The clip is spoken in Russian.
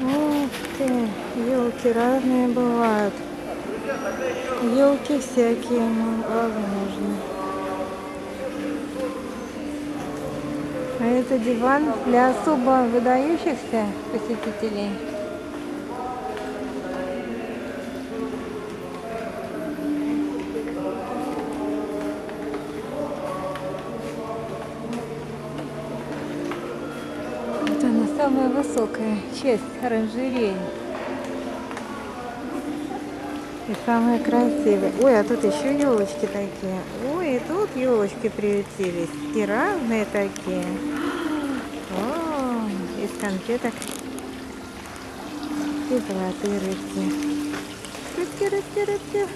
Ух елки разные бывают. Елки всякие, ну, разные нужны. А это диван для особо выдающихся посетителей. Вот она самая высокая часть оранжереи. И самая красивая. Ой, а тут еще елочки такие. Ой, и тут елочки приютились. И разные такие. О, из конфеток. И золотые рыбки. Рыбки, рыбки, рыбки.